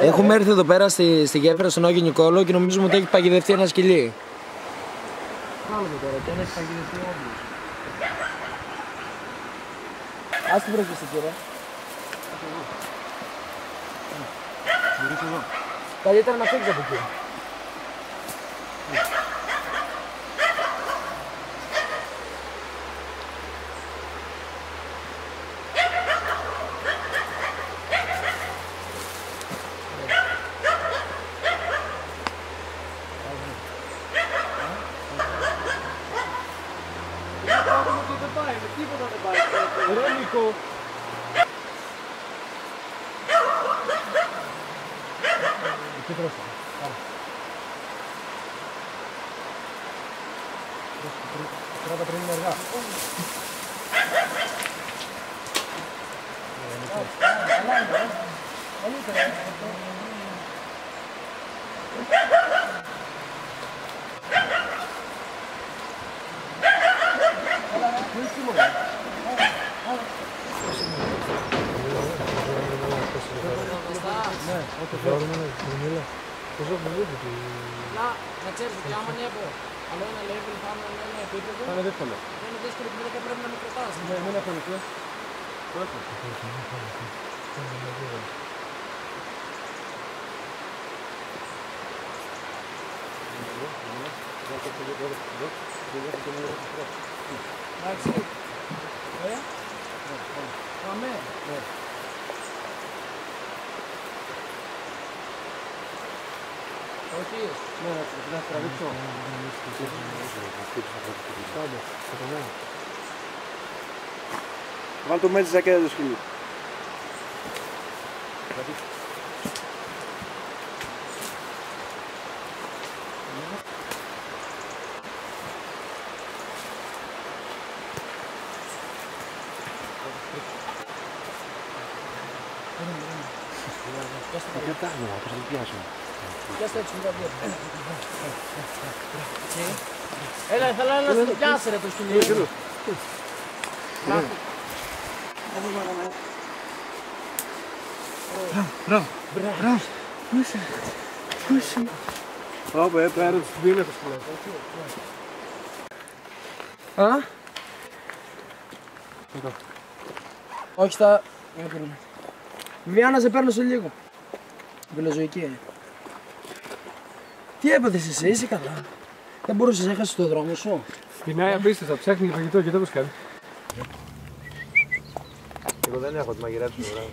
Έχουμε έρθει εδώ πέρα στη, στη γέφυρα στον Άγιο Νικόλο και νομίζουμε ότι έχει παγιδευτεί ένα σκυλί. Κάνουμε τώρα και αν έχει παγιδευτεί όντως. Ας την πρόκληση κύριε. Μπορείς εδώ. Καλύτερα να φύγεις από εκεί. the bike, the people on the bike. Hello, Nico. It's a cross. Треба примерно. Алита, Алита. Πάμε. Κράτα πριν είναι αργά. Να, να ξέρεις ότι άμα ανέβω άλλο ένα level πάνω ένα επίπεδο, Θα είναι δύσκολο. θα είναι δύσκολο και μετά και πρέπει να με κρατάς. Ναι, μην έχω νικήσει. Εντάξει. Ε, πάμε. Όχι. Ναι, να τραβήξω. Πάμε, θα το κάνω. Βάλ το μέσα στη ζακέτα του σκυλιού. Δεν τα άγνοια, πώς θα το πιάσω. Πιάστε έτσι μια δύο. Έλα, θέλω να το πιάσει ρε το σκυλί. Όπου ε, πέρα τους πίνακες που λέω. Α; Όχι στα... Βιάννα σε παίρνω σε λίγο. Βιλοζωική. Τι έπαθες εσύ, είσαι καλά. Δεν μπορούσες να έχασεις το δρόμο σου. Πεινάει απίστευτα, ψάχνει για φαγητό και δεν πώς κάνει. Εγώ δεν έχω τη μαγειρέψει το βράδυ.